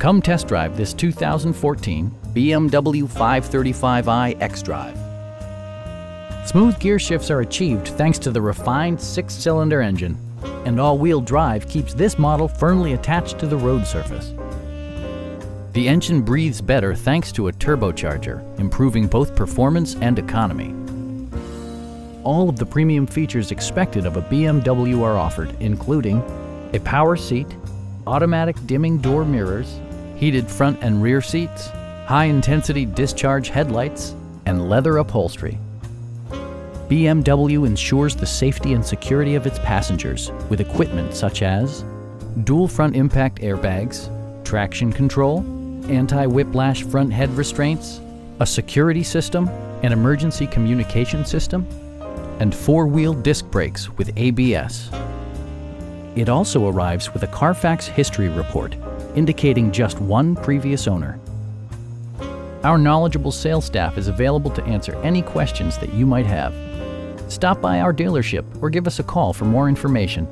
Come test drive this 2014 BMW 535i xDrive. Smooth gear shifts are achieved thanks to the refined six-cylinder engine, and all-wheel drive keeps this model firmly attached to the road surface. The engine breathes better thanks to a turbocharger, improving both performance and economy. All of the premium features expected of a BMW are offered, including a power seat, automatic dimming door mirrors, heated front and rear seats, high-intensity discharge headlights, and leather upholstery. BMW ensures the safety and security of its passengers with equipment such as dual front impact airbags, traction control, anti-whiplash front head restraints, a security system, an emergency communication system, and four-wheel disc brakes with ABS. It also arrives with a Carfax history report indicating just one previous owner. Our knowledgeable sales staff is available to answer any questions that you might have. Stop by our dealership or give us a call for more information.